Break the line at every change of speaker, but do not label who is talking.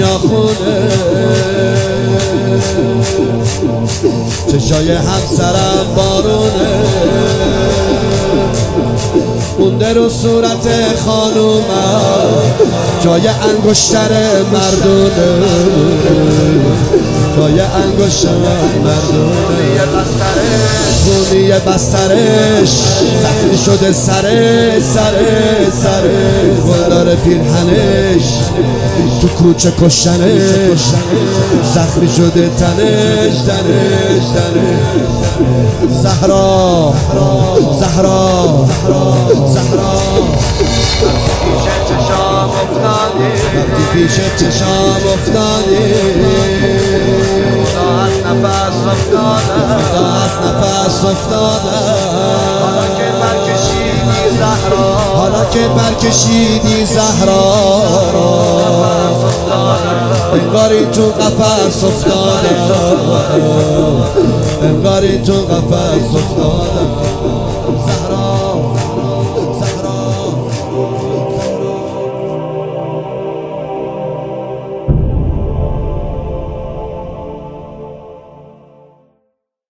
ناخونه چشای همسرم بارونه. مونده رو صورت خانومم جای انگشتر مردونه. جای انگشتر مردونه. خونی بسترش زخمی شده سره سره سره. گلدار پیرهنش. تو کوچه کشنش زخمی شده تنش تنش تنش. زهرا زهرا زهرا. وقتی پیش چشام افتادی
از نفس افتادم
تا از نفس
حالا که برکشیدی زهرا.
حالا که برکشیدی زهرا. انگاری تو قفص افتادم. انگاری تو قفص افتادم.